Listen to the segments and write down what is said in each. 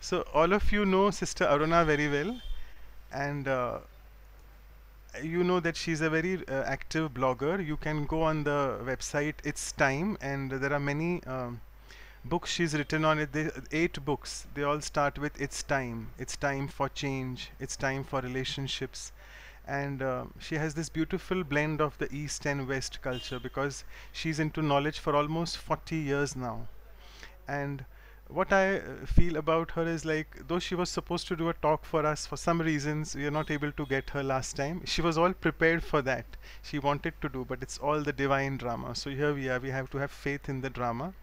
So all of you know Sister Aruna very well, and uh, you know that she's a very uh, active blogger. You can go on the website It's Time, and there are many um, books she's written on it. They, eight books. They all start with It's Time. It's time for change. It's time for relationships. And uh, she has this beautiful blend of the East and West culture because she's into knowledge for almost 40 years now. And what I uh, feel about her is like, though she was supposed to do a talk for us, for some reasons we are not able to get her last time. She was all prepared for that. She wanted to do, but it's all the divine drama. So here we are. We have to have faith in the drama.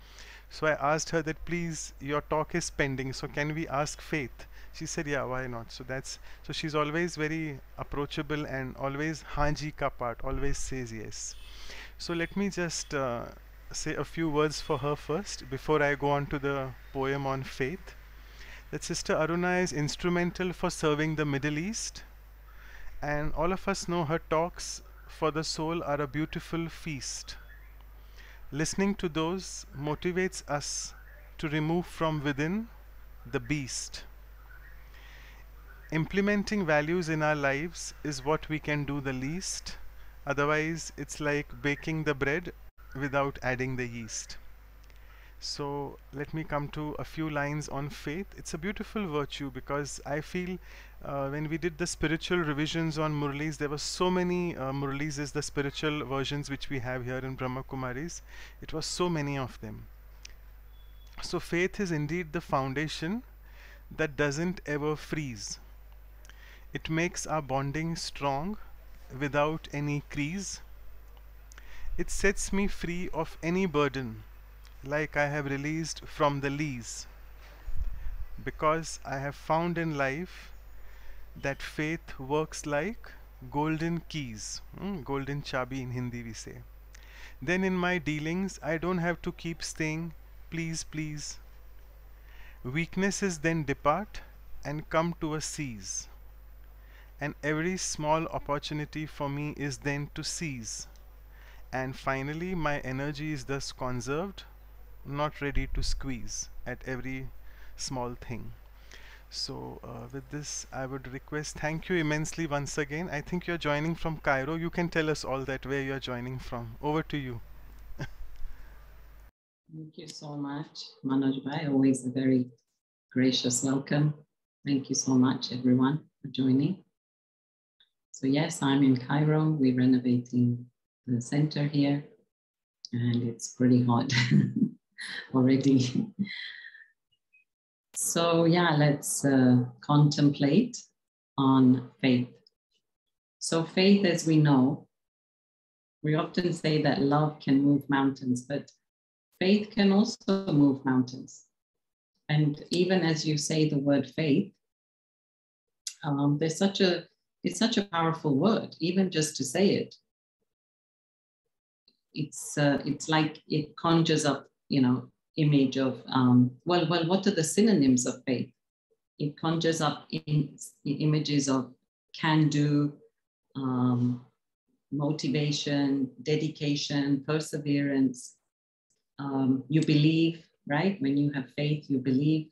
So I asked her that, please, your talk is pending. So can we ask Faith? She said, yeah, why not? So that's so she's always very approachable and always Hanji ka part, always says yes. So let me just uh, say a few words for her first before I go on to the poem on faith. That Sister Aruna is instrumental for serving the Middle East, and all of us know her talks for the soul are a beautiful feast. Listening to those motivates us to remove from within the beast. Implementing values in our lives is what we can do the least. Otherwise, it's like baking the bread without adding the yeast. So let me come to a few lines on faith. It's a beautiful virtue because I feel uh, when we did the spiritual revisions on Murlis, there were so many uh, Murlis is the spiritual versions which we have here in Brahma Kumaris. It was so many of them. So faith is indeed the foundation that doesn't ever freeze. It makes our bonding strong without any crease it sets me free of any burden, like I have released from the lease. Because I have found in life that faith works like golden keys, mm, golden chabi in Hindi we say. Then in my dealings, I don't have to keep saying, please, please. Weaknesses then depart and come to a cease. And every small opportunity for me is then to seize and finally my energy is thus conserved not ready to squeeze at every small thing. So uh, with this I would request thank you immensely once again. I think you're joining from Cairo. You can tell us all that where you're joining from. Over to you. Thank you so much Manoj Bhai. Always a very gracious welcome. Thank you so much everyone for joining. So yes I'm in Cairo. We're renovating the center here, and it's pretty hot already. so yeah, let's uh, contemplate on faith. So faith, as we know, we often say that love can move mountains, but faith can also move mountains. And even as you say the word faith, um, there's such a it's such a powerful word, even just to say it it's uh, it's like it conjures up you know image of um, well well what are the synonyms of faith? It conjures up in, images of can do um, motivation dedication perseverance. Um, you believe right? When you have faith you believe.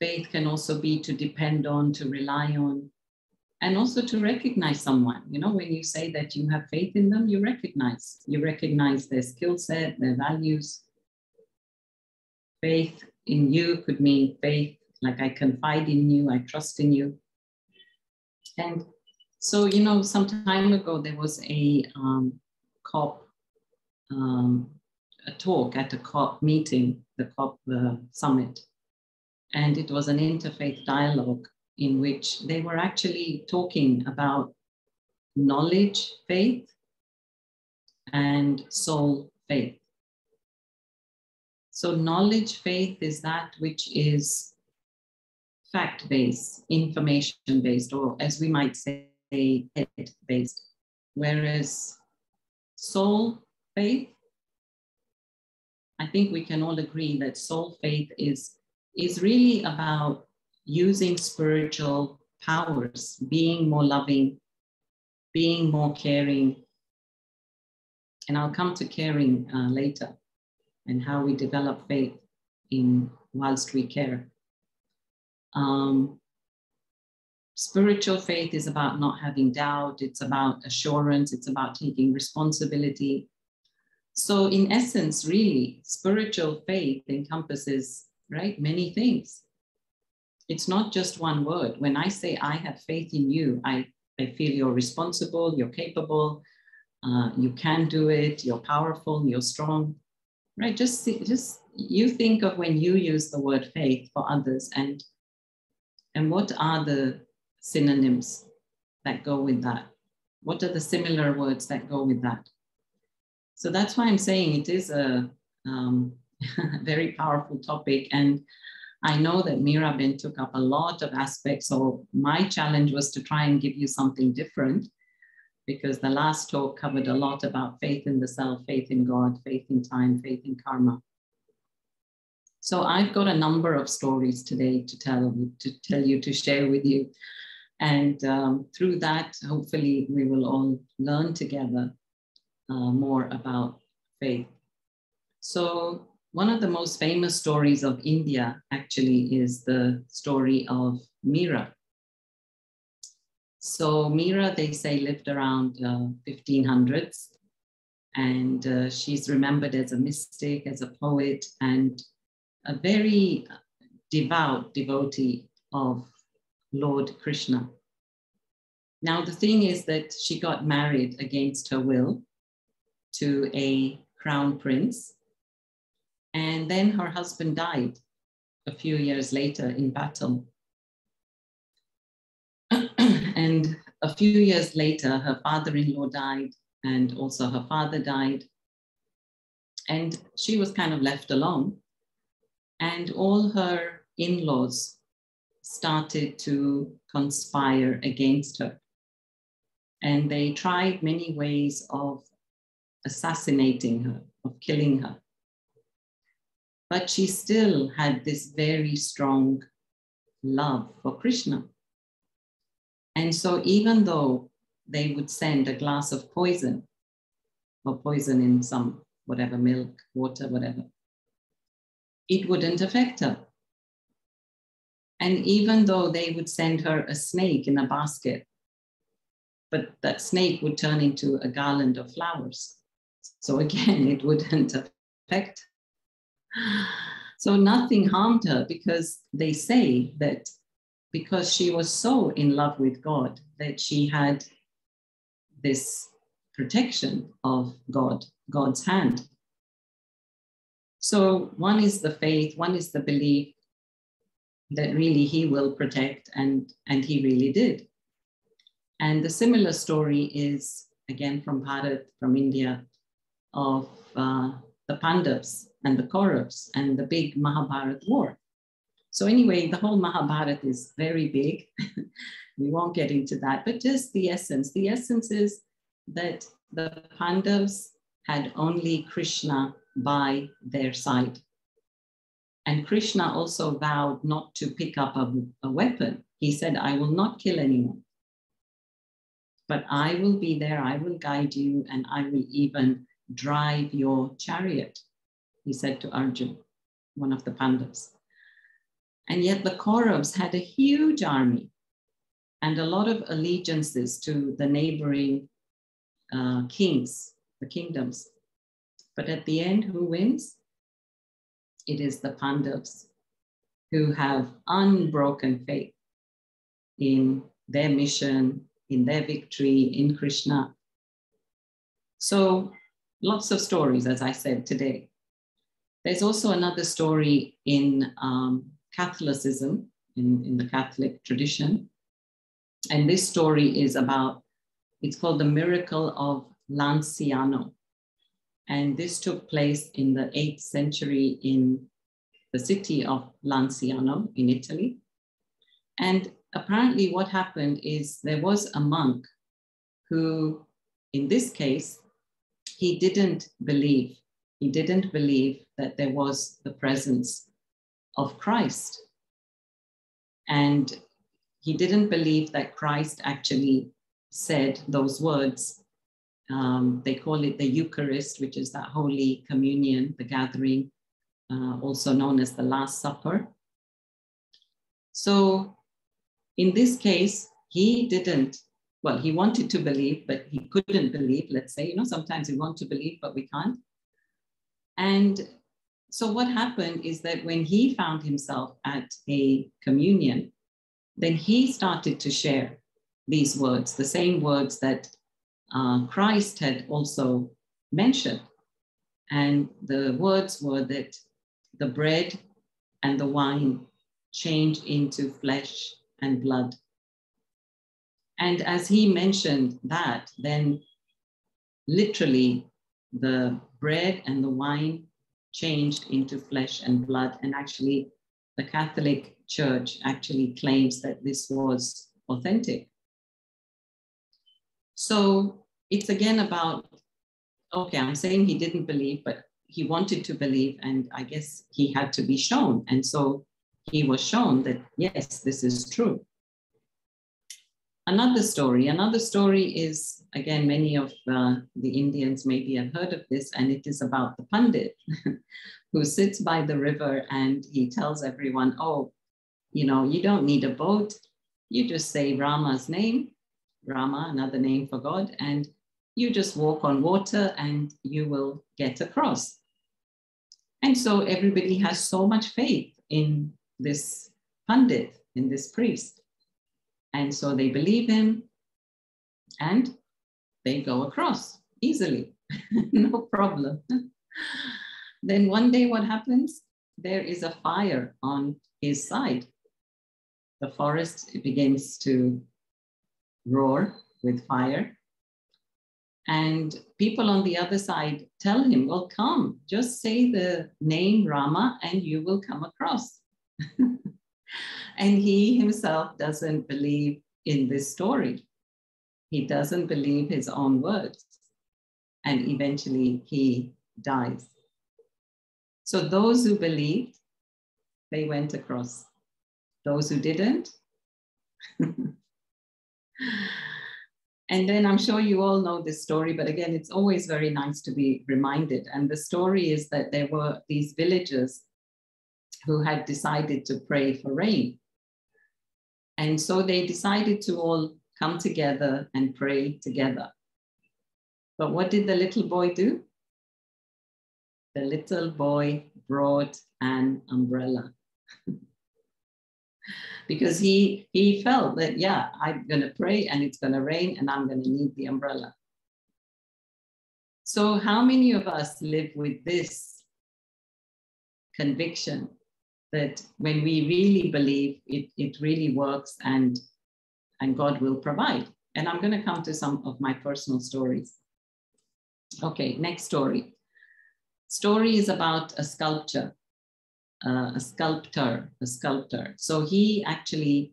Faith can also be to depend on to rely on and also to recognize someone. You know when you say that you have faith in them you recognize you recognize their skill set their values. Faith in you could mean faith like i confide in you i trust in you. And so you know some time ago there was a um, cop um, a talk at a cop meeting the cop uh, summit. And it was an interfaith dialogue in which they were actually talking about knowledge faith and soul faith. So, knowledge faith is that which is fact based, information based, or as we might say, head based. Whereas soul faith, I think we can all agree that soul faith is, is really about using spiritual powers, being more loving, being more caring. And I'll come to caring uh, later and how we develop faith in whilst we care. Um, spiritual faith is about not having doubt, it's about assurance, it's about taking responsibility. So, in essence, really, spiritual faith encompasses right many things. It's not just one word. When I say I have faith in you, I, I feel you're responsible, you're capable, uh, you can do it, you're powerful, you're strong, right? Just, just you think of when you use the word faith for others and and what are the synonyms that go with that? What are the similar words that go with that? So that's why I'm saying it is a um, very powerful topic. And I know that Miraben took up a lot of aspects. So my challenge was to try and give you something different because the last talk covered a lot about faith in the self, faith in God, faith in time, faith in karma. So I've got a number of stories today to tell to tell you to share with you, and um, through that, hopefully, we will all learn together uh, more about faith. So one of the most famous stories of India actually is the story of Mira. So Mira, they say, lived around uh, 1500s, and uh, she's remembered as a mystic, as a poet, and a very devout devotee of Lord Krishna. Now, the thing is that she got married against her will to a crown prince, and then her husband died a few years later in battle. and a few years later, her father in law died, and also her father died. And she was kind of left alone and all her in laws started to conspire against her. And they tried many ways of assassinating her, of killing her. But she still had this very strong love for Krishna. And so, even though they would send a glass of poison, or poison in some whatever milk, water, whatever, it wouldn't affect her. And even though they would send her a snake in a basket, but that snake would turn into a garland of flowers. So again, it wouldn't affect. So nothing harmed her because they say that because she was so in love with God that she had this protection of God, God's hand. So one is the faith, one is the belief that really he will protect, and, and he really did. And the similar story is again from Bharat, from India, of uh, the Pandavas and the Kauravas and the big Mahabharat war. So, anyway, the whole Mahabharat is very big. we won't get into that, but just the essence. The essence is that the Pandavas had only Krishna by their side. And Krishna also vowed not to pick up a, a weapon. He said, I will not kill anyone, but I will be there, I will guide you, and I will even drive your chariot, he said to Arjun, one of the Pandavas. And yet the Kauravas had a huge army and a lot of allegiances to the neighboring uh, kings, the kingdoms. But at the end, who wins? It is the Pandavas who have unbroken faith in their mission, in their victory, in Krishna. So, lots of stories, as I said today. There's also another story in um, Catholicism, in, in the Catholic tradition. And this story is about, it's called the miracle of Lanciano. And this took place in the 8th century in the city of Lanciano in Italy. And apparently, what happened is there was a monk who, in this case, he didn't believe, he didn't believe that there was the presence of Christ. And he didn't believe that Christ actually said those words um, they call it the Eucharist, which is that Holy Communion, the gathering uh, also known as the Last Supper. So, in this case, he didn't, well, he wanted to believe, but he couldn't believe, let's say. You know, sometimes we want to believe, but we can't. And so, what happened is that when he found himself at a communion, then he started to share these words, the same words that uh, Christ had also mentioned. And the words were that the bread and the wine change into flesh and blood. And as he mentioned that, then literally the bread and the wine changed into flesh and blood. And actually, the Catholic Church actually claims that this was authentic. So it's again about, okay, I'm saying he didn't believe, but he wanted to believe, and I guess he had to be shown. And so he was shown that, yes, this is true. Another story, another story is, again, many of uh, the Indians maybe have heard of this, and it is about the pundit who sits by the river and he tells everyone, oh, you know, you don't need a boat. You just say Rama's name, Rama, another name for God, and you just walk on water and you will get across. And so everybody has so much faith in this pundit, in this priest. And so they believe him and they go across easily, no problem. then one day, what happens? There is a fire on his side. The forest begins to roar with fire. And people on the other side tell him, Well, come, just say the name Rama and you will come across. and he himself doesn't believe in this story. He doesn't believe his own words. And eventually he dies. So those who believed, they went across. Those who didn't, and then I'm sure you all know this story, but again, it's always very nice to be reminded. And the story is that there were these villagers who had decided to pray for rain. And so they decided to all come together and pray together. But what did the little boy do? The little boy brought an umbrella. because he he felt that yeah i'm going to pray and it's going to rain and i'm going to need the umbrella so how many of us live with this conviction that when we really believe it, it really works and and god will provide and i'm going to come to some of my personal stories okay next story story is about a sculpture uh, a sculptor, a sculptor. So he actually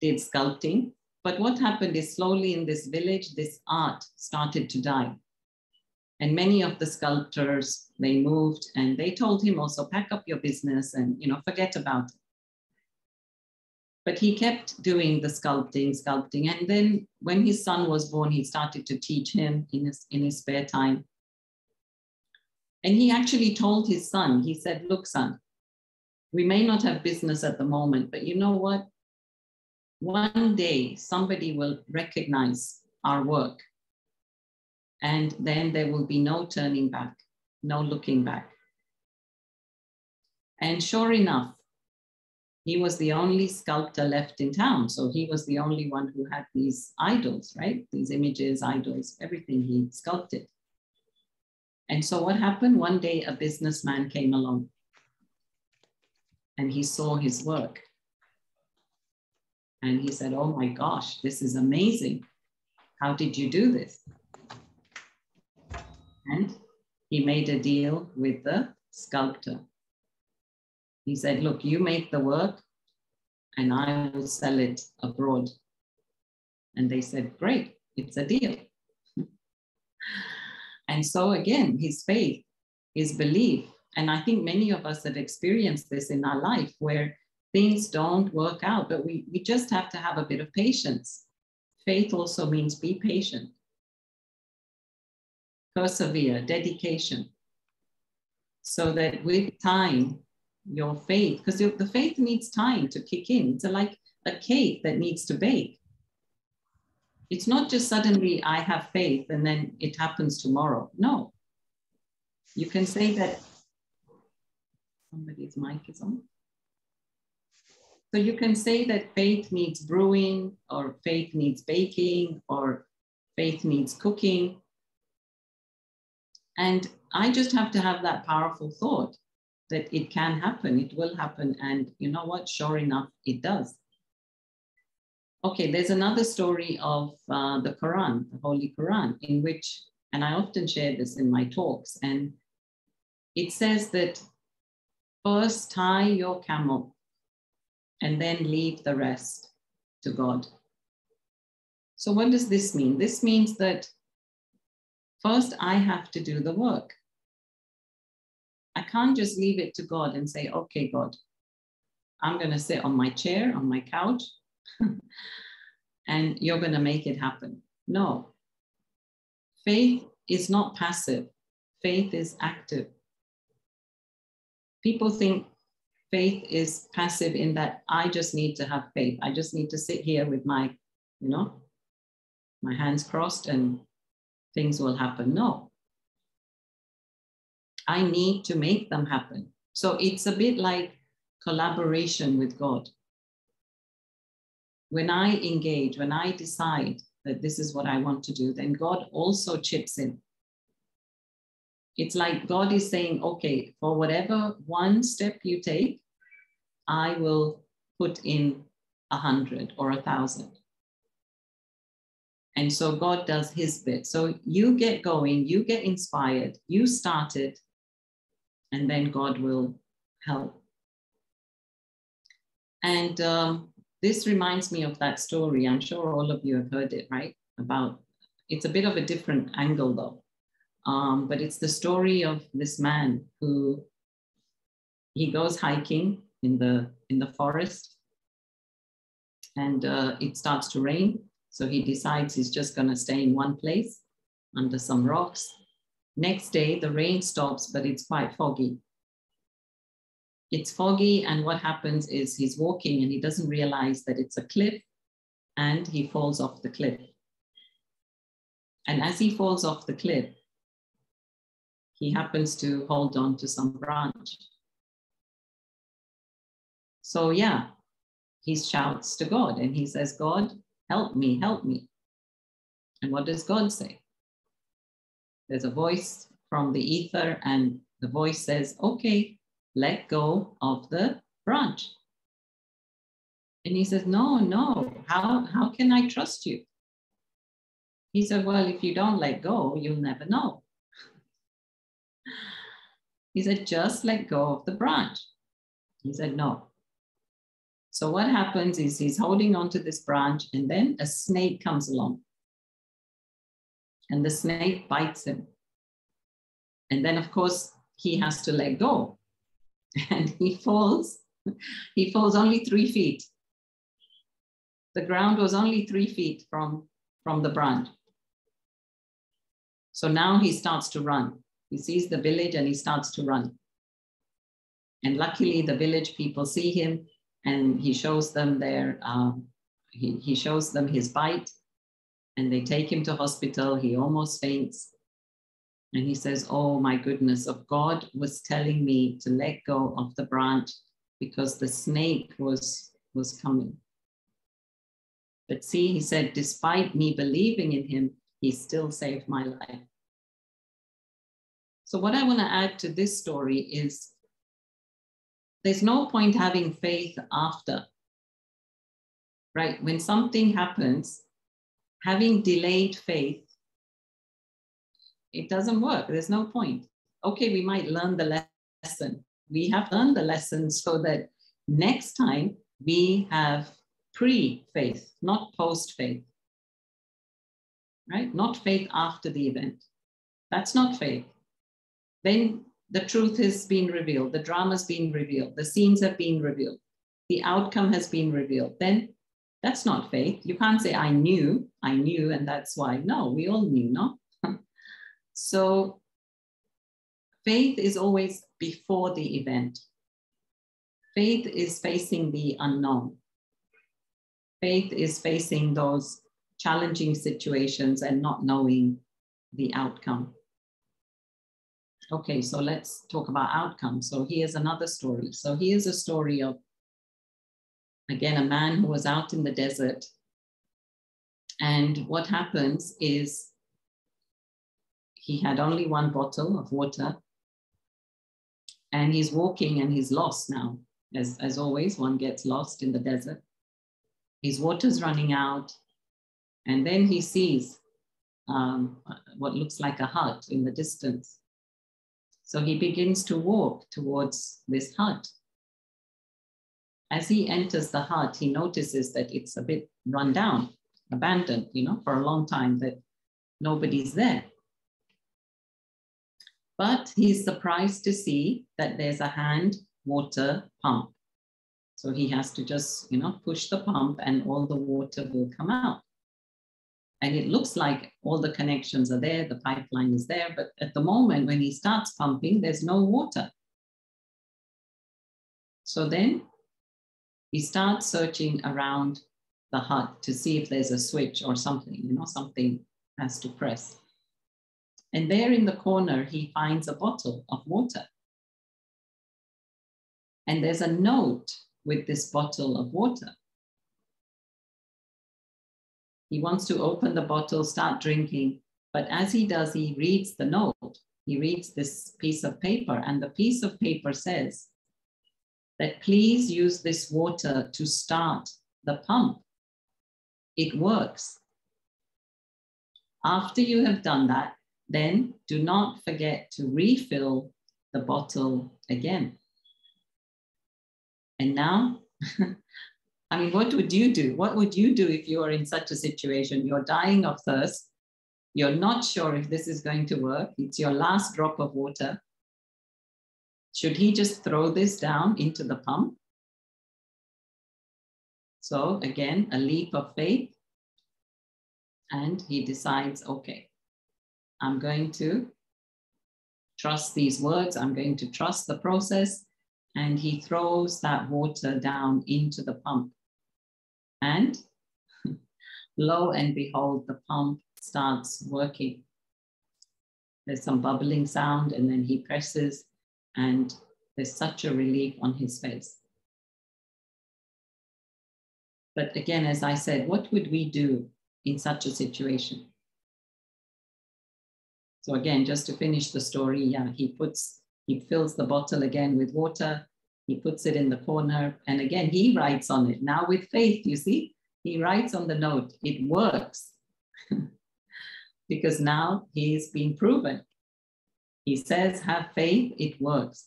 did sculpting. But what happened is slowly in this village, this art started to die. And many of the sculptors, they moved and they told him also, pack up your business and, you know, forget about it. But he kept doing the sculpting, sculpting. And then when his son was born, he started to teach him in his, in his spare time. And he actually told his son, he said, Look, son, we may not have business at the moment, but you know what? One day somebody will recognize our work, and then there will be no turning back, no looking back. And sure enough, he was the only sculptor left in town. So he was the only one who had these idols, right? These images, idols, everything he sculpted. And so what happened? One day a businessman came along and he saw his work. And he said, Oh my gosh, this is amazing. How did you do this? And he made a deal with the sculptor. He said, Look, you make the work and I will sell it abroad. And they said, Great, it's a deal. And so, again, his faith, his belief. And I think many of us have experienced this in our life where things don't work out, but we, we just have to have a bit of patience. Faith also means be patient, persevere, dedication. so that with time, your faith, because the faith needs time to kick in. It's like a cake that needs to bake. It's not just suddenly I have faith and then it happens tomorrow. No. You can say that somebody's mic is on. So you can say that faith needs brewing, or faith needs baking, or faith needs cooking. And I just have to have that powerful thought that it can happen, it will happen. And you know what? Sure enough, it does. Okay, there's another story of uh, the Quran, the Holy Quran, in which, and I often share this in my talks, and it says that first tie your camel and then leave the rest to God. So, what does this mean? This means that first I have to do the work. I can't just leave it to God and say, okay, God, I'm going to sit on my chair, on my couch, and you're going to make it happen. No. Faith is not passive, faith is active. People think faith is passive in that I just need to have faith. I just need to sit here with my, you know, my hands crossed and things will happen. No. I need to make them happen. So it's a bit like collaboration with God. When I engage, when I decide that this is what I want to do, then God also chips in. It's like God is saying, okay, for whatever one step you take, I will put in a hundred or a thousand. And so God does his bit. So you get going, you get inspired, you start it, and then God will help. And um, this reminds me of that story. I'm sure all of you have heard it, right? About it's a bit of a different angle though. Um, but it's the story of this man who he goes hiking in the in the forest and uh, it starts to rain so he decides he's just going to stay in one place under some rocks. Next day the rain stops but it's quite foggy. It's foggy and what happens is he's walking and he doesn't realize that it's a cliff and he falls off the cliff. And as he falls off the cliff he happens to hold on to some branch. So, yeah, he shouts to God and he says, God, help me, help me. And what does God say? There's a voice from the ether, and the voice says, Okay, let go of the branch. And he says, No, no, how, how can I trust you? He said, Well, if you don't let go, you'll never know. he said, Just let go of the branch. He said, No, so what happens is he's holding onto this branch and then a snake comes along. And the snake bites him. And then of course he has to let go. And he falls. He falls only three feet. The ground was only three feet from, from the branch. So now he starts to run. He sees the village and he starts to run. And luckily, the village people see him and he shows them their um, he, he shows them his bite and they take him to hospital. He almost faints. And he says oh my goodness of god was telling me to let go of the branch because the snake was was coming. But see he said despite me believing in him he still saved my life. So what i want to add to this story is there's no point having faith after, right? When something happens, having delayed faith, it doesn't work. There's no point. Okay, we might learn the lesson. We have learned the lesson so that next time we have pre faith, not post faith, right? Not faith after the event. That's not faith. Then the truth has been revealed, the drama's been revealed, the scenes have been revealed, the outcome has been revealed, then that's not faith. You can't say, I knew, I knew, and that's why. No, we all knew, no? so faith is always before the event. Faith is facing the unknown. Faith is facing those challenging situations and not knowing the outcome. Okay, so let's talk about outcome. So here's another story. So here's a story of, again, a man who was out in the desert. And what happens is he had only one bottle of water and he's walking and he's lost now. As, as always, one gets lost in the desert. His water's running out. And then he sees um, what looks like a hut in the distance. So he begins to walk towards this hut. As he enters the hut, he notices that it's a bit run down, abandoned, you know, for a long time, that nobody's there. But he's surprised to see that there's a hand water pump. So he has to just, you know, push the pump and all the water will come out. And it looks like all the connections are there, the pipeline is there, but at the moment when he starts pumping, there's no water. So then he starts searching around the hut to see if there's a switch or something, you know, something has to press. And there in the corner, he finds a bottle of water. And there's a note with this bottle of water. He wants to open the bottle, start drinking. But as he does, he reads the note. He reads this piece of paper, and the piece of paper says that please use this water to start the pump. It works. After you have done that, then do not forget to refill the bottle again. And now I mean, what would you do? What would you do if you are in such a situation? You're dying of thirst. You're not sure if this is going to work. It's your last drop of water. Should he just throw this down into the pump? So, again, a leap of faith. And he decides, okay, I'm going to trust these words. I'm going to trust the process. And he throws that water down into the pump. And lo and behold, the pump starts working. There's some bubbling sound, and then he presses, and there's such a relief on his face. But again, as I said, what would we do in such a situation? So again, just to finish the story, yeah, he puts, he fills the bottle again with water, he puts it in the corner. And again, he writes on it. Now with faith, you see, he writes on the note, it works. because now he's been proven. He says, have faith, it works.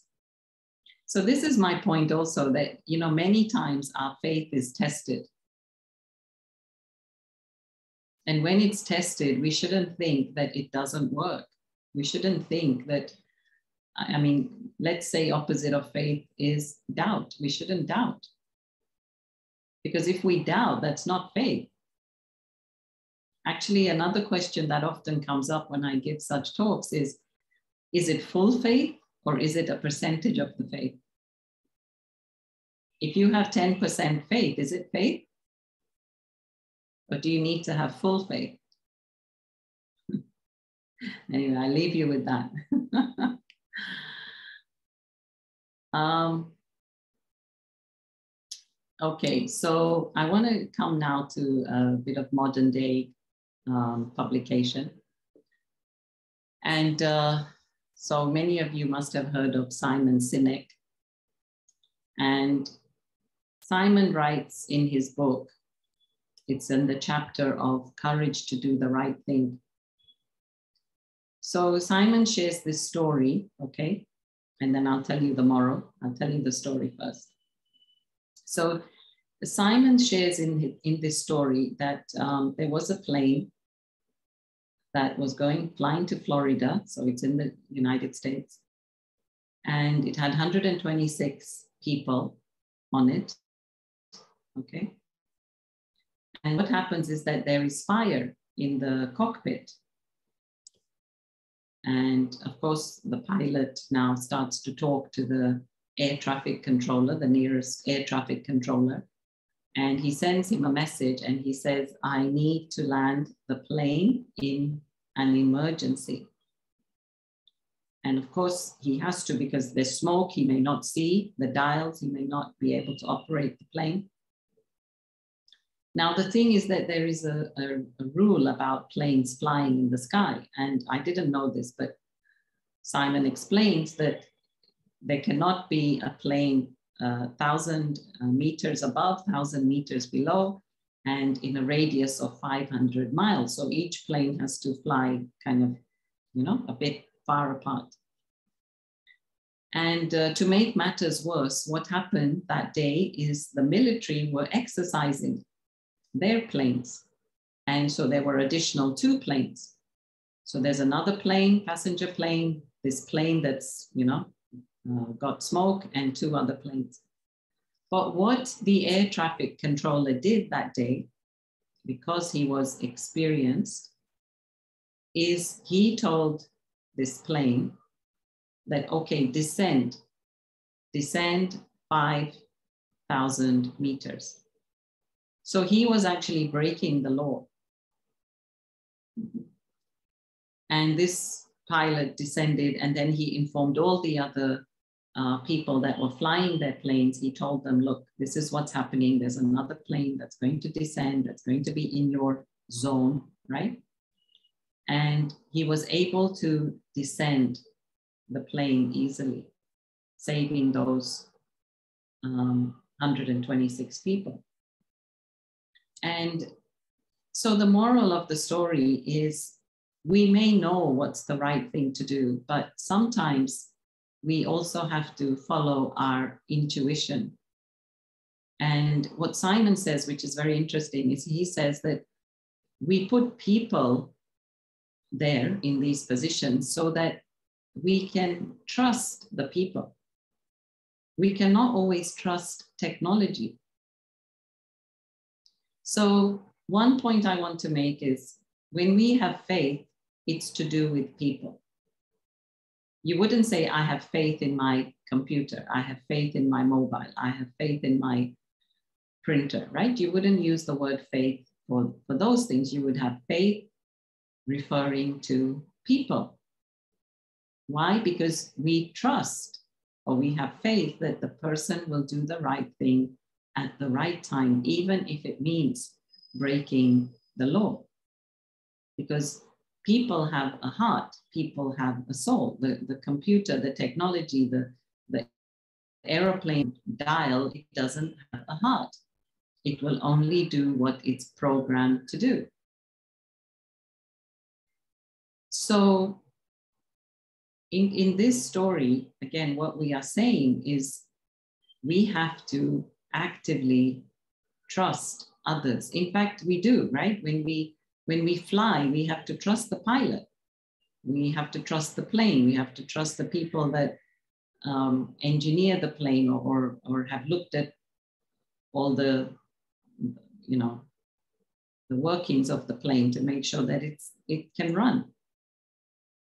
So this is my point also that, you know, many times our faith is tested. And when it's tested, we shouldn't think that it doesn't work. We shouldn't think that I mean, let's say opposite of faith is doubt. We shouldn't doubt. Because if we doubt, that's not faith. Actually, another question that often comes up when I give such talks is is it full faith or is it a percentage of the faith? If you have 10% faith, is it faith? Or do you need to have full faith? anyway, I leave you with that. Um, okay, so I want to come now to a bit of modern day um, publication. And uh, so many of you must have heard of Simon Sinek. And Simon writes in his book, it's in the chapter of courage to do the right thing. So Simon shares this story, okay? and then I'll tell you the moral. I'll tell you the story first. So Simon shares in, in this story that um, there was a plane that was going flying to Florida, so it's in the United States, and it had 126 people on it. Okay. And what happens is that there is fire in the cockpit. And of course, the pilot now starts to talk to the air traffic controller, the nearest air traffic controller. And he sends him a message and he says, I need to land the plane in an emergency. And of course, he has to because there's smoke, he may not see the dials, he may not be able to operate the plane. Now, the thing is that there is a, a, a, rule about planes flying in the sky. And I didn't know this, but Simon explains that there cannot be a plane uh, 1,000 uh, meters above, 1,000 meters below, and in a radius of 500 miles. So each plane has to fly kind of, you know, a bit far apart. And uh, to make matters worse, what happened that day is the military were exercising their planes. And so there were additional two planes. So there's another plane, passenger plane, this plane that's, you know, uh, got smoke and two other planes. But what the air traffic controller did that day, because he was experienced, is he told this plane that, okay, descend, descend 5,000 meters. So he was actually breaking the law. And this pilot descended, and then he informed all the other uh, people that were flying their planes. He told them, look, this is what's happening. There's another plane that's going to descend, that's going to be in your zone, right? And he was able to descend the plane easily, saving those um, 126 people. And so the moral of the story is we may know what's the right thing to do, but sometimes we also have to follow our intuition. And what Simon says, which is very interesting, is he says that we put people there in these positions so that we can trust the people. We cannot always trust technology. So, one point I want to make is when we have faith, it's to do with people. You wouldn't say, I have faith in my computer, I have faith in my mobile, I have faith in my printer, right? You wouldn't use the word faith for, for those things. You would have faith referring to people. Why? Because we trust or we have faith that the person will do the right thing at the right time, even if it means breaking the law. Because people have a heart, people have a soul. The, the computer, the technology, the, the aeroplane dial, it doesn't have a heart. It will only do what it's programmed to do. So in, in this story, again, what we are saying is we have to actively trust others. In fact, we do, right? When we when we fly, we have to trust the pilot. We have to trust the plane. We have to trust the people that um, engineer the plane or, or, or have looked at all the, you know, the workings of the plane to make sure that it's it can run.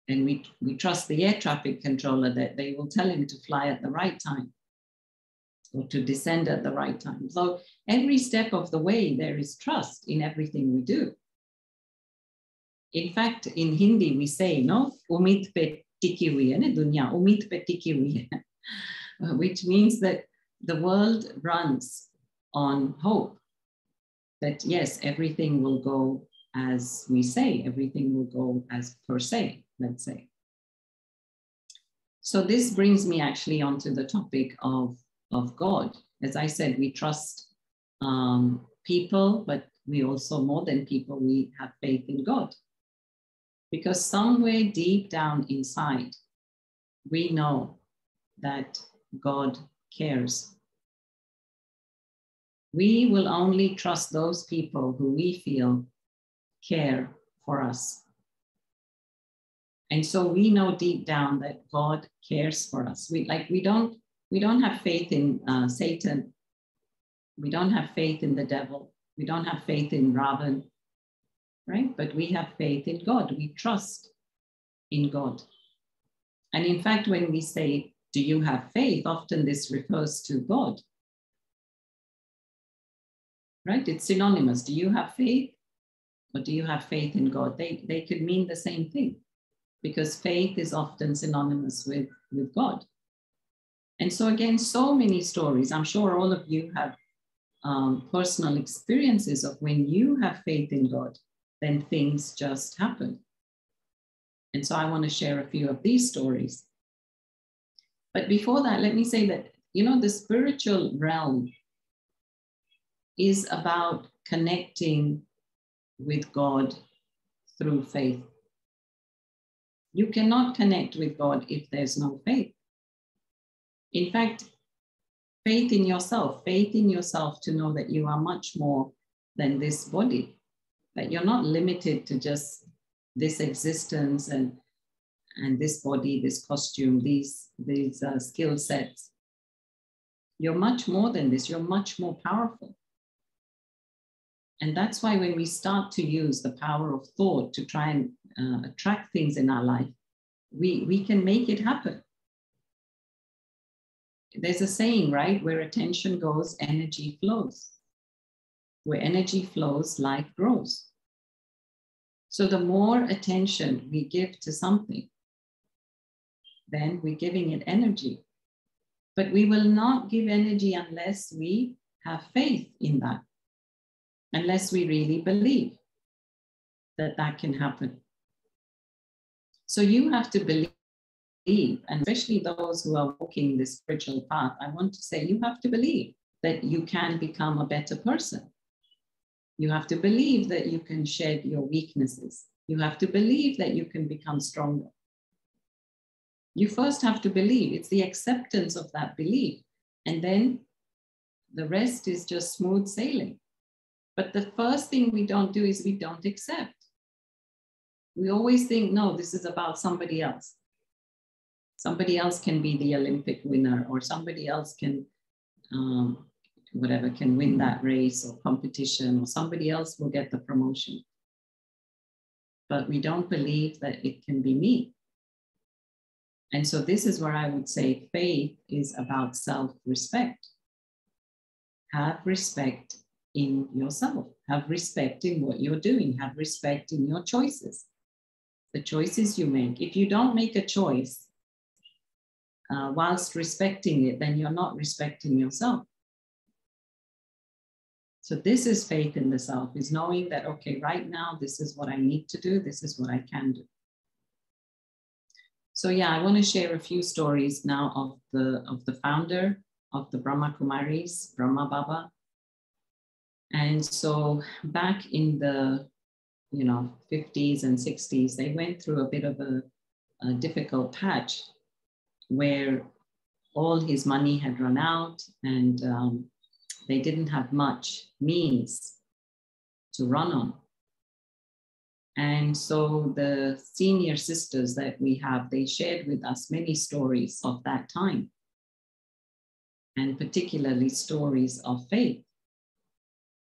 And we, we trust the air traffic controller that they will tell him to fly at the right time or to descend at the right time. So every step of the way, there is trust in everything we do. In fact, in Hindi, we say, no, umid pe tiki dunya, umid pe tiki hai, uh, which means that the world runs on hope that yes, everything will go as we say, everything will go as per se, let's say. So this brings me actually onto the topic of, of God. As I said, we trust um, people, but we also, more than people, we have faith in God. Because somewhere deep down inside, we know that God cares. We will only trust those people who we feel care for us. And so we know deep down that God cares for us. We like we don't we don't have faith in uh, Satan. We don't have faith in the devil. We don't have faith in Ravan, right? But we have faith in God. We trust in God. And in fact, when we say, Do you have faith? often this refers to God. Right? It's synonymous. Do you have faith? Or do you have faith in God? They, they could mean the same thing because faith is often synonymous with, with God. And so, again, so many stories. I'm sure all of you have um, personal experiences of when you have faith in God, then things just happen. And so, I want to share a few of these stories. But before that, let me say that, you know, the spiritual realm is about connecting with God through faith. You cannot connect with God if there's no faith. In fact, faith in yourself, faith in yourself to know that you are much more than this body, that you're not limited to just this existence and and this body, this costume, these these uh, skill sets. You're much more than this. You're much more powerful. And that's why when we start to use the power of thought to try and uh, attract things in our life, we, we can make it happen. There's a saying, right? Where attention goes, energy flows. Where energy flows, life grows. So the more attention we give to something, then we're giving it energy. But we will not give energy unless we have faith in that, unless we really believe that that can happen. So you have to believe, and especially those who are walking this spiritual path, I want to say you have to believe that you can become a better person. You have to believe that you can shed your weaknesses. You have to believe that you can become stronger. You first have to believe. It's the acceptance of that belief. And then the rest is just smooth sailing. But the first thing we don't do is we don't accept. We always think, no, this is about somebody else. Somebody else can be the Olympic winner, or somebody else can, um, whatever, can win that race or competition, or somebody else will get the promotion. But we don't believe that it can be me. And so, this is where I would say faith is about self respect. Have respect in yourself, have respect in what you're doing, have respect in your choices the choices you make. If you don't make a choice uh, whilst respecting it, then you're not respecting yourself. So this is faith in the self, is knowing that, okay, right now, this is what I need to do. This is what I can do. So yeah, I want to share a few stories now of the, of the founder of the Brahma Kumaris, Brahma Baba. And so back in the you know 50s and 60s they went through a bit of a, a difficult patch where all his money had run out and um, they didn't have much means to run on. And so the senior sisters that we have they shared with us many stories of that time. And particularly stories of faith.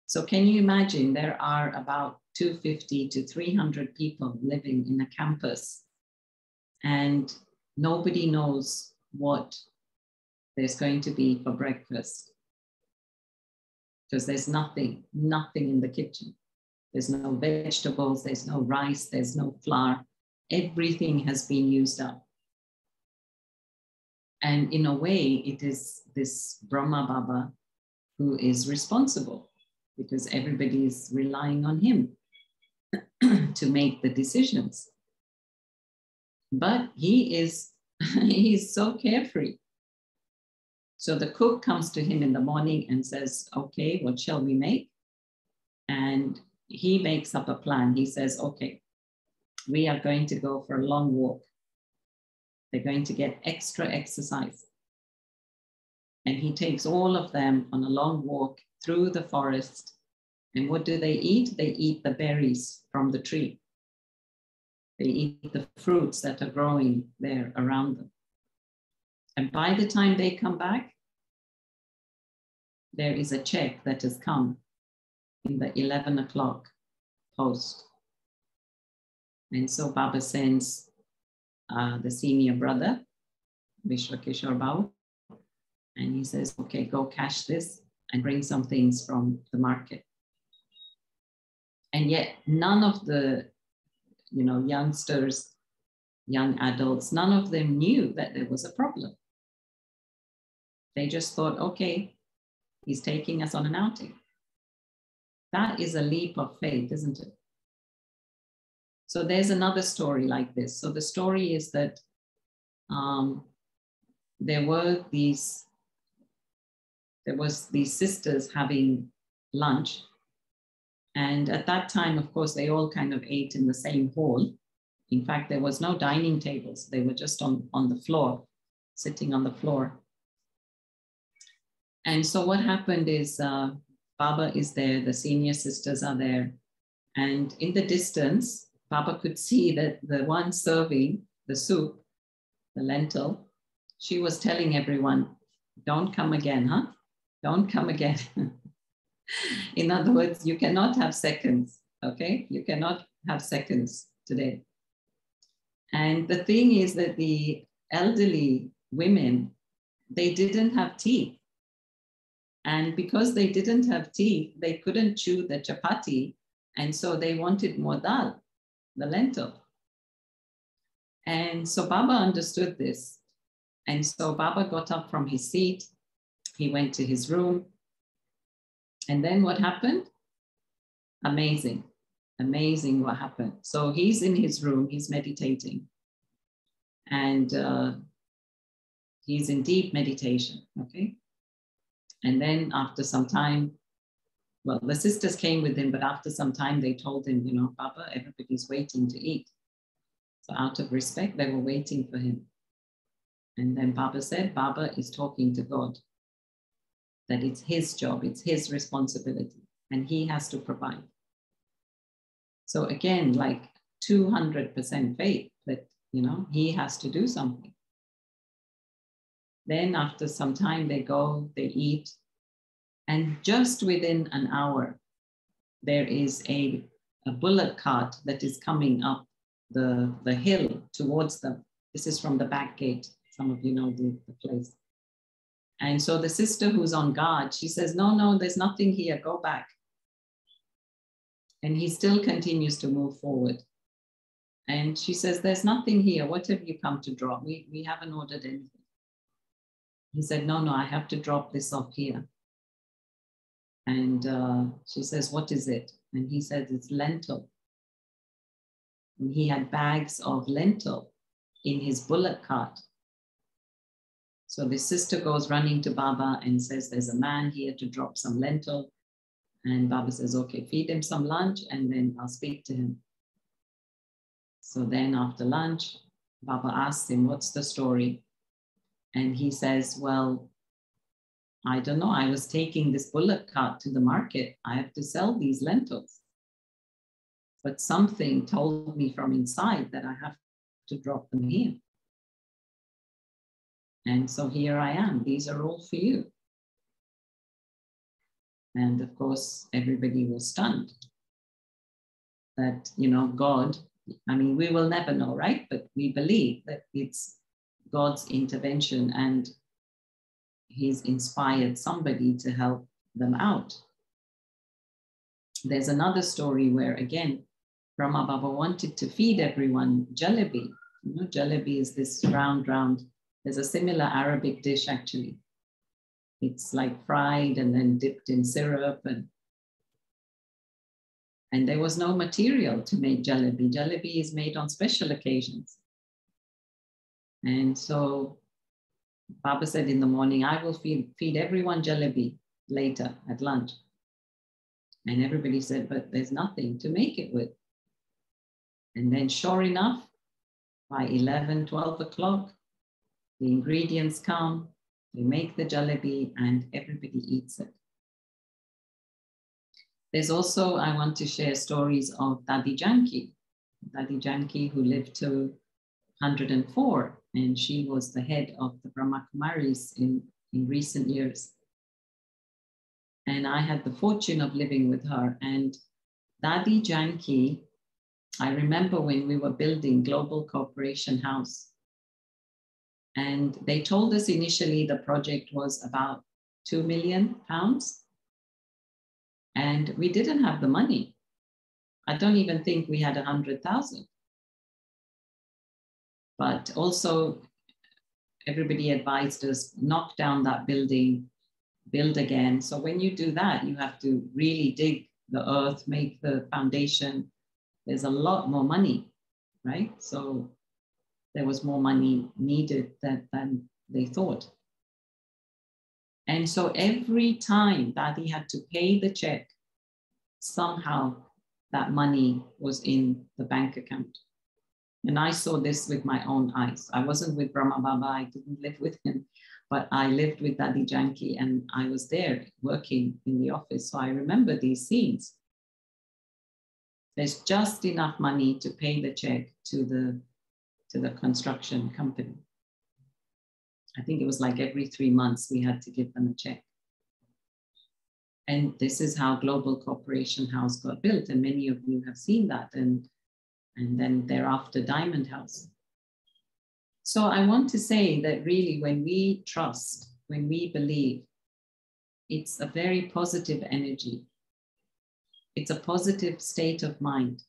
So can you imagine there are about 250 to 300 people living in a campus and nobody knows what there's going to be for breakfast because there's nothing, nothing in the kitchen. There's no vegetables, there's no rice, there's no flour. Everything has been used up. And in a way, it is this Brahma Baba who is responsible because everybody is relying on him. to make the decisions. But he is he's so carefree. So the cook comes to him in the morning and says, Okay, what shall we make? And he makes up a plan. He says, Okay, we are going to go for a long walk. They're going to get extra exercise. And he takes all of them on a long walk through the forest and what do they eat? They eat the berries from the tree. They eat the fruits that are growing there around them. And by the time they come back, there is a check that has come in the 11 o'clock post. And so Baba sends uh, the senior brother, Vishwakishore Bhau, and he says, okay, go cash this and bring some things from the market. And yet none of the, you know, youngsters, young adults, none of them knew that there was a problem. They just thought, okay, he's taking us on an outing. That is a leap of faith, isn't it? So there's another story like this. So the story is that um, there were these, there was these sisters having lunch. And at that time, of course, they all kind of ate in the same hall. In fact, there was no dining tables. They were just on, on the floor, sitting on the floor. And so what happened is uh, Baba is there, the senior sisters are there. And in the distance, Baba could see that the one serving the soup, the lentil, she was telling everyone, don't come again, huh? Don't come again. in other words, you cannot have seconds, okay? You cannot have seconds today. And the thing is that the elderly women, they didn't have teeth. And because they didn't have teeth, they couldn't chew the chapati. And so they wanted more dal, the lentil. And so Baba understood this. And so Baba got up from his seat. He went to his room. And then what happened? Amazing, amazing what happened. So he's in his room, he's meditating. And uh, he's in deep meditation, okay? And then after some time, well, the sisters came with him, but after some time, they told him, you know, Papa, everybody's waiting to eat. So out of respect, they were waiting for him. And then Baba said, Baba is talking to God, that it's his job, it's his responsibility, and he has to provide. So again, like 200% faith that, you know, he has to do something. Then after some time, they go, they eat. And just within an hour, there is a, a bullock cart that is coming up the, the hill towards them. This is from the back gate. Some of you know the, the place. And so the sister who's on guard, she says, No, no, there's nothing here. Go back. And he still continues to move forward. And she says, There's nothing here. What have you come to drop? We, we haven't ordered anything. He said, No, no, I have to drop this off here. And uh, she says, What is it? And he says, It's lentil. And he had bags of lentil in his bullock cart. So the sister goes running to Baba and says, There's a man here to drop some lentil. And Baba says, Okay, feed him some lunch and then I'll speak to him. So then after lunch, Baba asks him, What's the story? And he says, Well, I don't know. I was taking this bullock cart to the market. I have to sell these lentils. But something told me from inside that I have to drop them here. And so here I am. These are all for you. And of course, everybody was stunned that, you know, God, I mean, we will never know, right? But we believe that it's God's intervention and he's inspired somebody to help them out. There's another story where, again, Brahma Baba wanted to feed everyone jalebi. You know, jalebi is this round, round. There's a similar Arabic dish actually. It's like fried and then dipped in syrup and and there was no material to make jalebi. Jalebi is made on special occasions. And so Baba said in the morning, I will feed, feed everyone jalebi later at lunch. And everybody said, but there's nothing to make it with. And then sure enough, by 11, 12 o'clock, the ingredients come, they make the jalebi and everybody eats it. There's also, I want to share stories of Dadi Janki. Dadi Janki who lived to 104 and she was the head of the Brahma Kumaris in, in recent years. And I had the fortune of living with her. And Dadi Janki I remember when we were building Global Cooperation House, and they told us initially the project was about 2 million pounds, and we didn't have the money. I don't even think we had a 100,000. But also, everybody advised us knock down that building, build again. So when you do that, you have to really dig the earth, make the foundation. There's a lot more money, right? So there was more money needed that, than they thought. And so every time that he had to pay the check, somehow that money was in the bank account. And I saw this with my own eyes. I wasn't with Brahma Baba, I didn't live with him, but I lived with Dadi Janki and I was there working in the office. So I remember these scenes. There's just enough money to pay the check to the, to the construction company. I think it was like every three months we had to give them a check. And this is how Global Cooperation House got built. And many of you have seen that. And, and then thereafter, Diamond House. So I want to say that really, when we trust, when we believe, it's a very positive energy. It's a positive state of mind.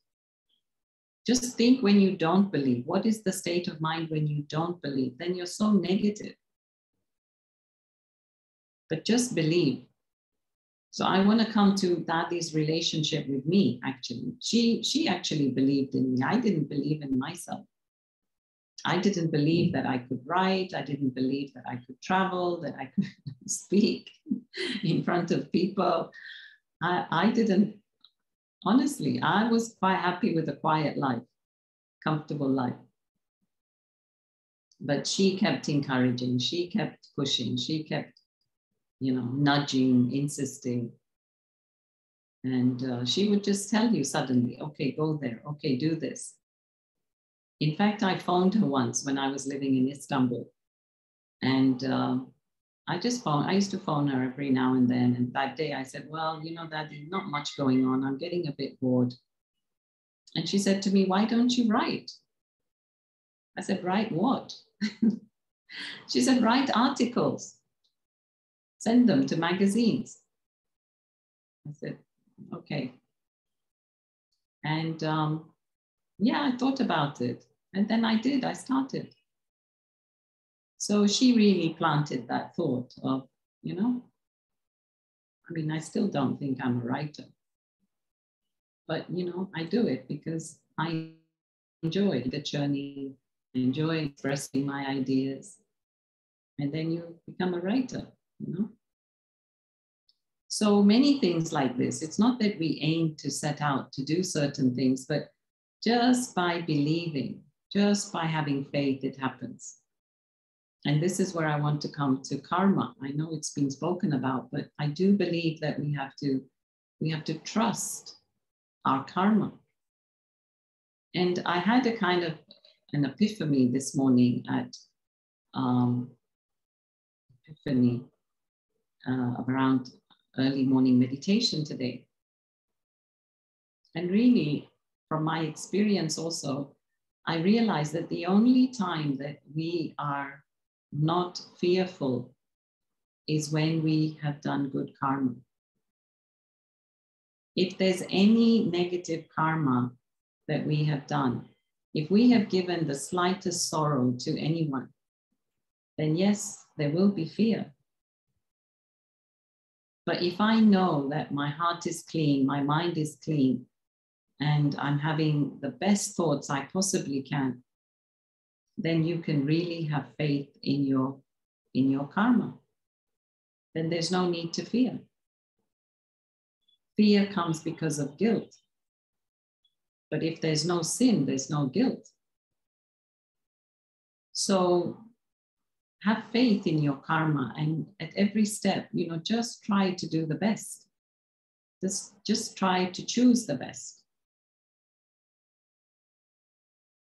Just think when you don't believe. What is the state of mind when you don't believe? Then you're so negative. But just believe so I want to come to Dadi's relationship with me, actually. She, she actually believed in me. I didn't believe in myself. I didn't believe that I could write. I didn't believe that I could travel, that I could speak in front of people. I, I didn't, honestly, I was quite happy with a quiet life, comfortable life. But she kept encouraging, she kept pushing, she kept you know, nudging, insisting. And uh, she would just tell you suddenly, okay, go there, okay, do this. In fact, I phoned her once when I was living in Istanbul. And uh, I just phoned, I used to phone her every now and then. And that day I said, well, you know, that there's not much going on. I'm getting a bit bored. And she said to me, why don't you write? I said, write what? she said, write articles send them to magazines. I said, okay. And um, yeah, I thought about it. And then I did, I started. So she really planted that thought of, you know, I mean, I still don't think I'm a writer. But, you know, I do it because I enjoy the journey, I enjoy expressing my ideas. And then you become a writer you know so many things like this it's not that we aim to set out to do certain things but just by believing just by having faith it happens and this is where i want to come to karma i know it's been spoken about but i do believe that we have to we have to trust our karma and i had a kind of an epiphany this morning at um, epiphany uh, around early morning meditation today. And really, from my experience also, I realized that the only time that we are not fearful is when we have done good karma. If there's any negative karma that we have done, if we have given the slightest sorrow to anyone, then yes, there will be fear. But if I know that my heart is clean, my mind is clean, and I'm having the best thoughts I possibly can, then you can really have faith in your in your karma. Then there's no need to fear. Fear comes because of guilt. But if there's no sin, there's no guilt. So have faith in your karma and at every step you know just try to do the best just just try to choose the best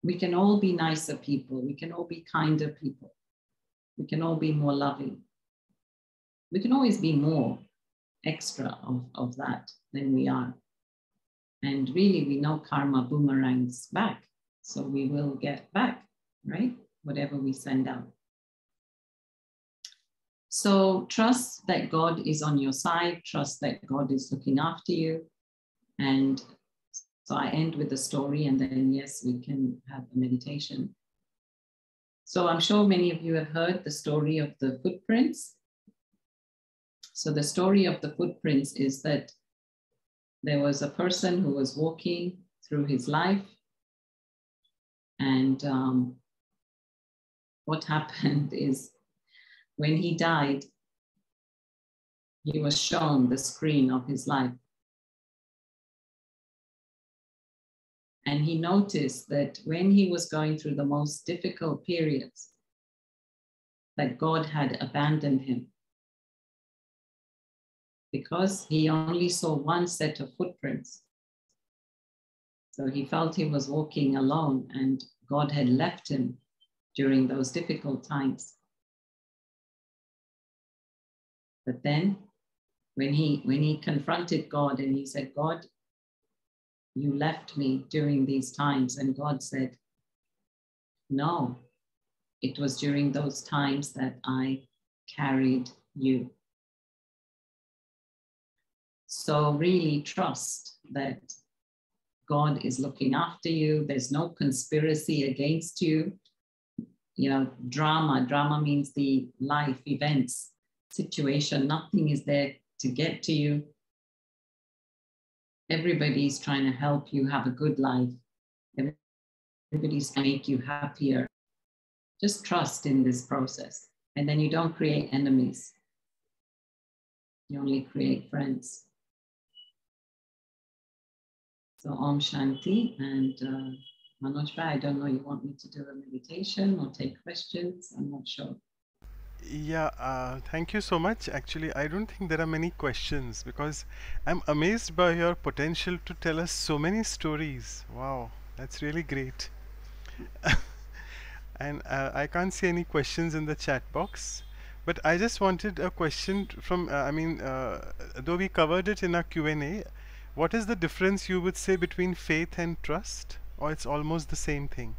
we can all be nicer people we can all be kinder people we can all be more loving we can always be more extra of, of that than we are And really, we know karma boomerangs back. So we will get back, right? Whatever we send out. So trust that God is on your side, trust that God is looking after you. And so I end with the story, and then, yes, we can have a meditation. So I'm sure many of you have heard the story of the footprints. So the story of the footprints is that there was a person who was walking through his life. And um, what happened is when he died, he was shown the screen of his life. And he noticed that when he was going through the most difficult periods, that God had abandoned him because he only saw one set of footprints. So he felt he was walking alone and God had left him during those difficult times. But then when he when he confronted God and he said, God, you left me during these times, and God said, No, it was during those times that I carried you. So really trust that God is looking after you. There's no conspiracy against you. You know, drama, drama means the life events, situation. Nothing is there to get to you. Everybody's trying to help you have a good life. Everybody's to make you happier. Just trust in this process. And then you don't create enemies. You only create friends. So Om Shanti and uh, I don't know, you want me to do a meditation or take questions? I'm not sure. Yeah, uh, thank you so much. Actually, I don't think there are many questions because I'm amazed by your potential to tell us so many stories. Wow, that's really great. and uh, I can't see any questions in the chat box. But I just wanted a question from, uh, I mean, uh, though we covered it in our Q&A, what is the difference you would say between faith and trust? Or it's almost the same thing?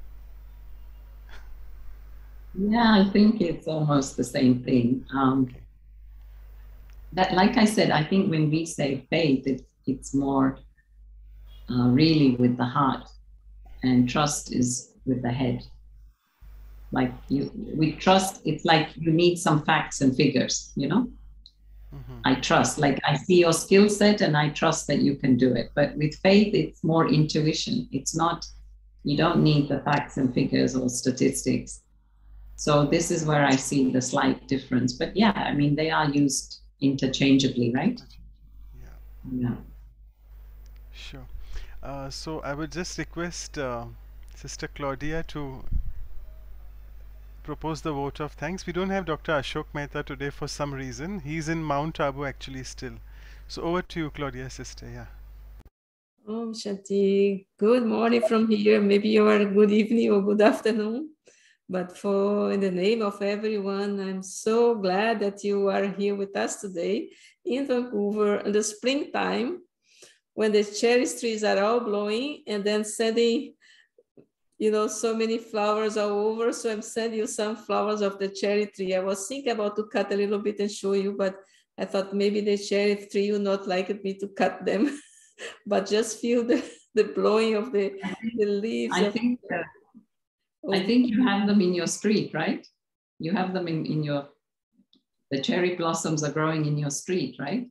Yeah, I think it's almost the same thing. Um. That, like I said, I think when we say faith, it, it's more uh, really with the heart, and trust is with the head. Like you, we trust. It's like you need some facts and figures, you know. Mm-hmm. I trust, like I see your skill set and I trust that you can do it. But with faith, it's more intuition. It's not, you don't need the facts and figures or statistics. So this is where I see the slight difference. But yeah, I mean, they are used interchangeably, right? Yeah. Yeah. Sure. Uh, so I would just request uh, Sister Claudia to propose the vote of thanks. We don't have Dr. Ashok Mehta today for some reason. He's in Mount Abu actually still. So over to you, Claudia, sister. Yeah. Om Shanti. Good morning from here. Maybe you are good evening or good afternoon. But for in the name of everyone, I'm so glad that you are here with us today in Vancouver in the springtime when the cherry trees are all blowing and then sending you know, so many flowers all over. So I'm sending you some flowers of the cherry tree. I was thinking about to cut a little bit and show you, but I thought maybe the cherry tree would not like me to cut them, but just feel the, the blowing of the, the leaves. I think, I think you have them in your street, right? You have them in, in your, the cherry blossoms are growing in your street, right?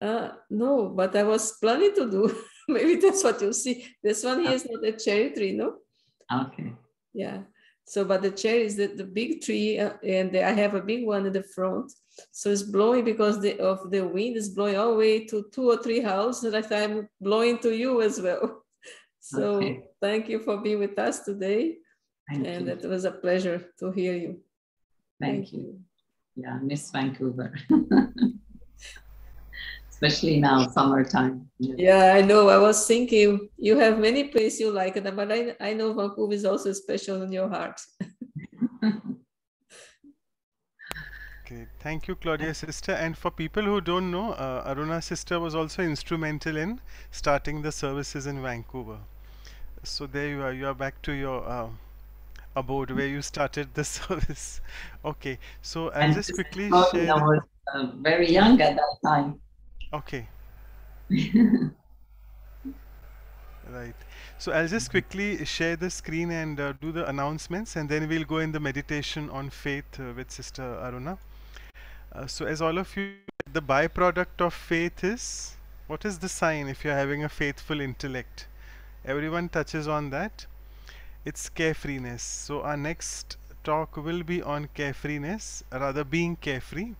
Uh, no, but I was planning to do. Maybe that's what you see. This one here is not a cherry tree, no? Okay. Yeah. So, but the cherry is the, the big tree, uh, and I have a big one in the front. So it's blowing because the, of the wind is blowing all the way to two or three houses, and I'm blowing to you as well. So okay. thank you for being with us today. Thank and you. it was a pleasure to hear you. Thank, thank you. you. Yeah, Miss Vancouver. especially now summertime yeah. yeah. i know i was thinking you have many places you like it but i, I know vancouver is also special in your heart okay Thank you, Claudia sister. And for people who don't know, uh, Aruna sister was also instrumental in starting the services in Vancouver. So there you are. You are back to your uh, abode where you started the service. Okay. So I'll And just quickly I share. was uh, very young at that time. Okay. Right. So I'll just quickly share the screen and uh, do the announcements, and then we'll go in the meditation on faith uh, with Sister Aruna. Uh, so as all of you, the byproduct of faith is what is the sign if you're having a faithful intellect? Everyone touches on that. It's carefreeness. So our next talk will be on carefreeness, rather being carefree.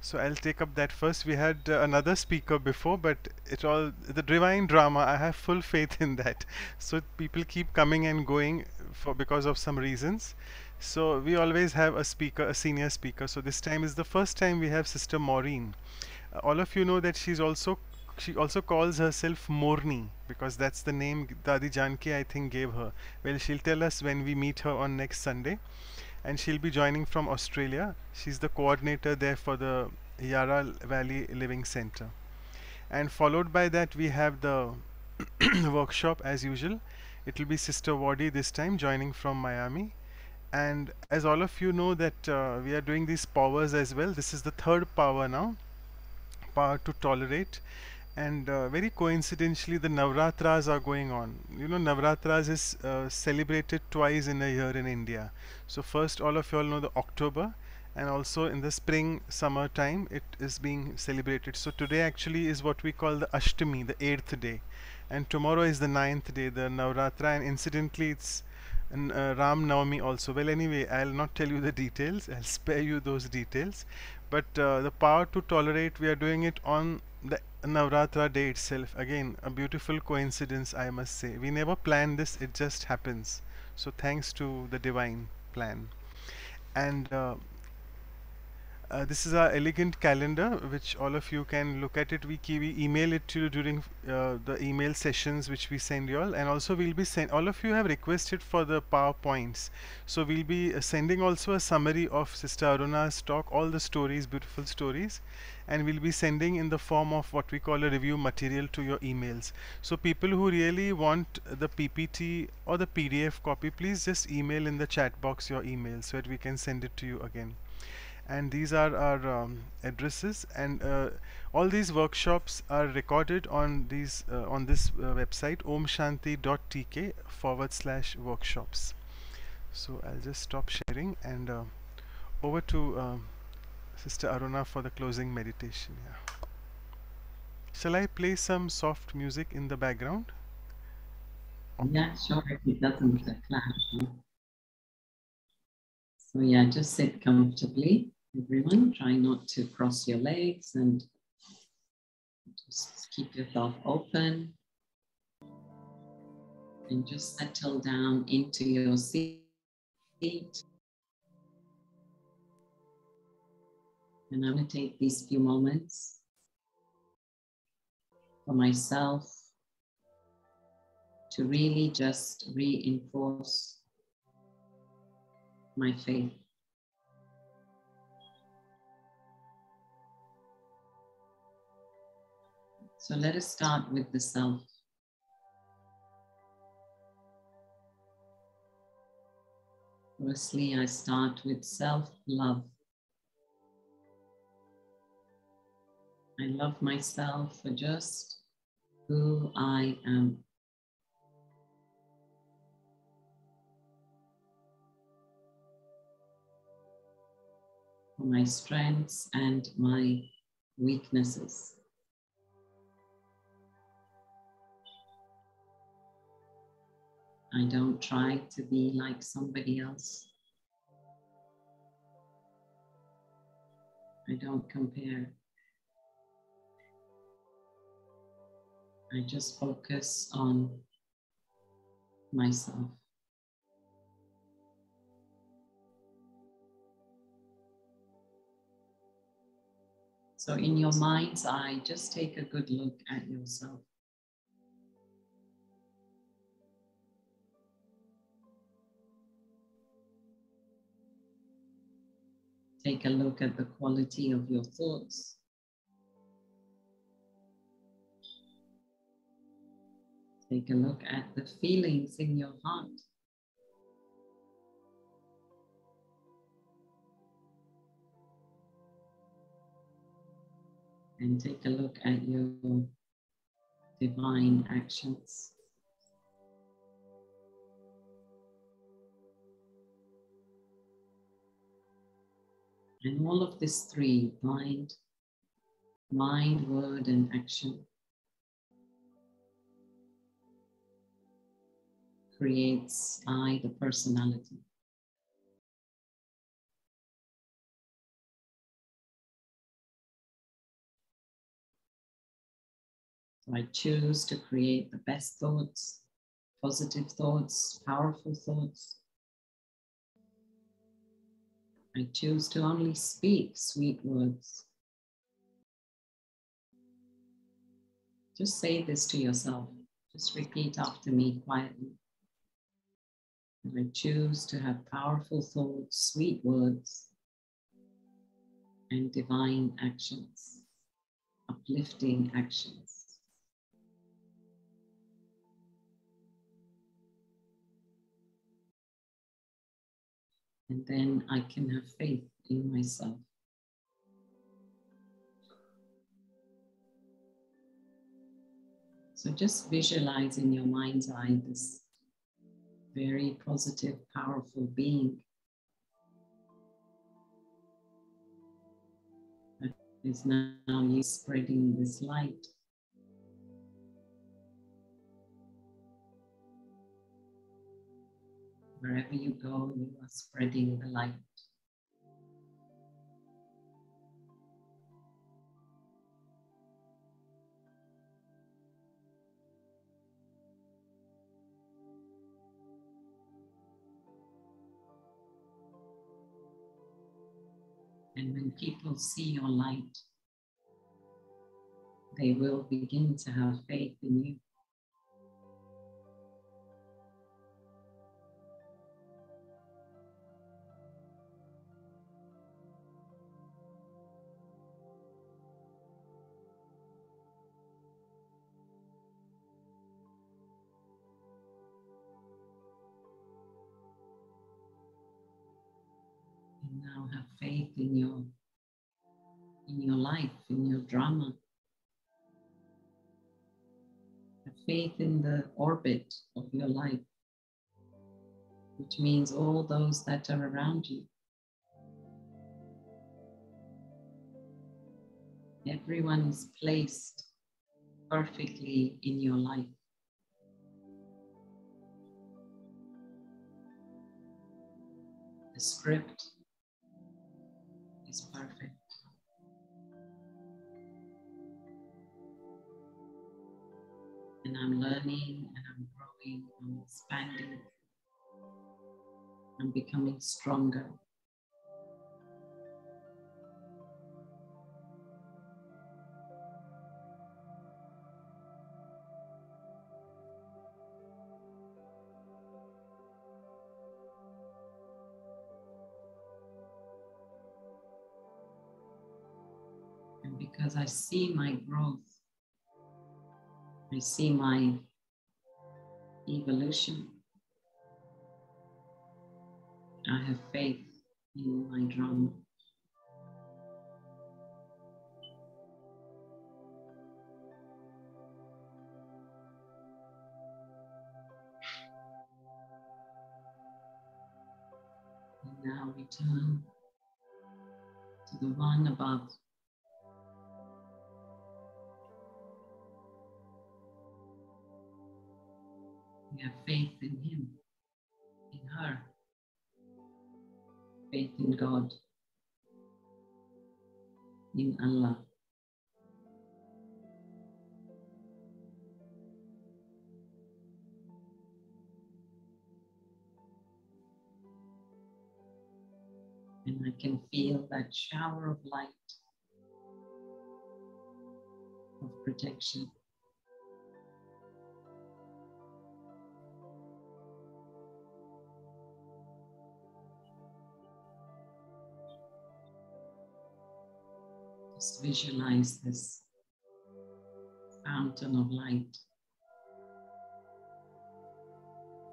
So I'll take up that first. We had uh, another speaker before, but it all the divine drama. I have full faith in that. So people keep coming and going for because of some reasons. So we always have a speaker, a senior speaker. So this time is the first time we have Sister Maureen. Uh, all of you know that she's also she also calls herself Morni because that's the name Dadi Janki I think gave her. Well, she'll tell us when we meet her on next Sunday and she'll be joining from Australia. She's the coordinator there for the Yarra Valley Living Center. And followed by that, we have the workshop as usual. It will be Sister Wadi this time joining from Miami. And as all of you know that uh, we are doing these powers as well. This is the third power now, power to tolerate. And uh, very coincidentally, the Navratras are going on. You know, Navratras is uh, celebrated twice in a year in India. So first, all of you all know the October, and also in the spring, summer time, it is being celebrated. So today actually is what we call the Ashtami, the eighth day, and tomorrow is the ninth day, the Navratra, and incidentally, it's uh, Ram Navami also. Well, anyway, I'll not tell you the details. I'll spare you those details. But uh, the power to tolerate, we are doing it on the Navratra day itself. Again, a beautiful coincidence, I must say. We never planned this; it just happens. So thanks to the divine plan. And uh, uh, this is our elegant calendar, which all of you can look at it. We, we email it to you during uh, the email sessions which we send you all, and also we'll be send. All of you have requested for the powerpoints, so we'll be uh, sending also a summary of Sister Aruna's talk, all the stories, beautiful stories, and we'll be sending in the form of what we call a review material to your emails. So people who really want the PPT or the PDF copy, please just email in the chat box your email so that we can send it to you again. And these are our um, addresses. And uh, all these workshops are recorded on these uh, on this uh, website omshanti.tk forward slash workshops. So I'll just stop sharing and uh, over to um, Sister Aruna for the closing meditation yeah. shall I play some soft music in the background Yeah, sure, if it doesn't clash. So yeah, just sit comfortably, everyone. Try not to cross your legs and just keep yourself open. And just settle down into your seat. And I'm going to take these few moments for myself to really just reinforce my faith. So let us start with the self. Firstly, I start with self love. I love myself for just who I am. For my strengths and my weaknesses. I don't try to be like somebody else. I don't compare. I just focus on myself. So, in your mind's eye, just take a good look at yourself. Take a look at the quality of your thoughts. Take a look at the feelings in your heart. And take a look at your divine actions. And all of this three mind, mind, word, and action creates I, the personality. So I choose to create the best thoughts, positive thoughts, powerful thoughts. I choose to only speak sweet words. Just say this to yourself. Just repeat after me quietly. And I choose to have powerful thoughts, sweet words, and divine actions, uplifting actions. And then I can have faith in myself. So just visualize in your mind's eye this very positive, powerful being that is now you spreading this light. Wherever you go, you are spreading the light. And when people see your light, they will begin to have faith in you. Drama. Have faith in the orbit of your life, which means all those that are around you. Everyone is placed perfectly in your life. The script is perfect. And I'm learning and I'm growing, I'm expanding, I'm becoming stronger. And because I see my growth, I see my evolution. I have faith in my drama. And now we turn to the one above. We have faith in him, in her, faith in God, in Allah. And I can feel that shower of light, of protection. Just visualize this fountain of light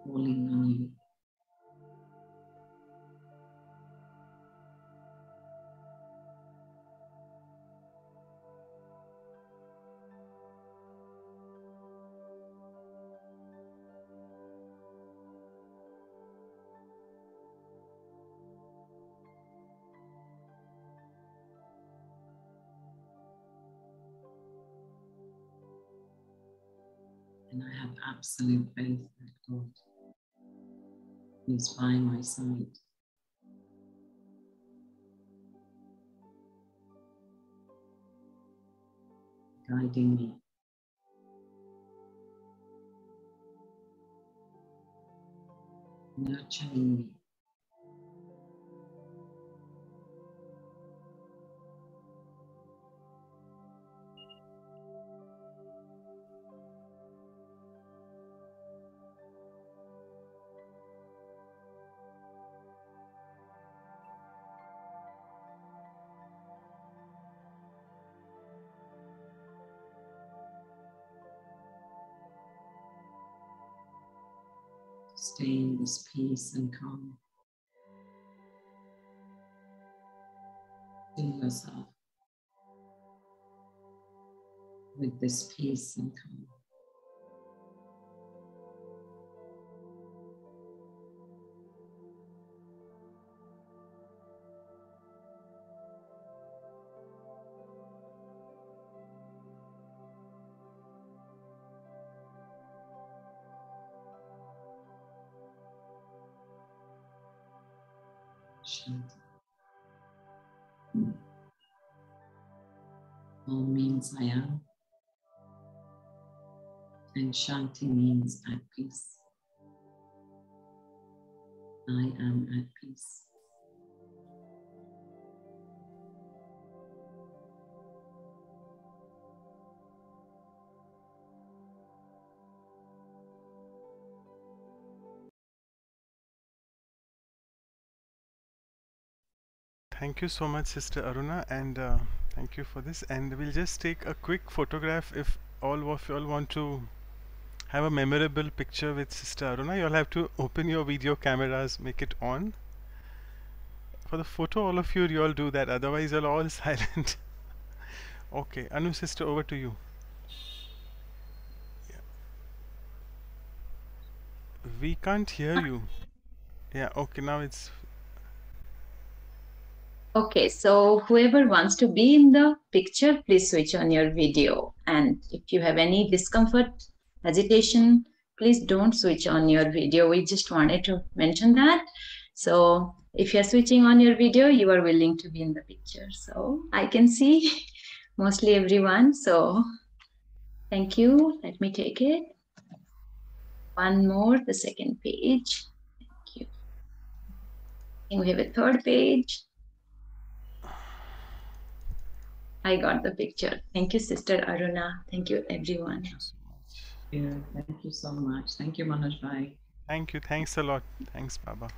falling on you. Absolute faith that God is by my side. Guiding me. Nurturing me. This peace and calm. Fill yourself with this peace and calm. Shanti. Om means I am, and Shanti means at peace. I am at peace. Thank you so much, Sister Aruna, and uh, thank you for this. And we'll just take a quick photograph if all of you all want to have a memorable picture with Sister Aruna. You'll have to open your video cameras, make it on. For the photo, all of you, you all do that. Otherwise, you're all silent. okay, Anu, sister, over to you. Yeah. We can't hear you. Yeah, okay, now it's Okay, so whoever wants to be in the picture, please switch on your video. And if you have any discomfort, hesitation, please don't switch on your video. We just wanted to mention that. So if you're switching on your video, you are willing to be in the picture. So I can see mostly everyone. So thank you. Let me take it. One more, the second page. Thank you. And we have a third page. I got the picture. Thank you, Sister Aruna. Thank you, everyone. Thank you so much. Yeah, thank you so much. Thank you, Manoj Bhai. Thank you. Thanks a lot. Thanks, Baba.